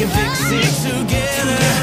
can fix it together, bonded.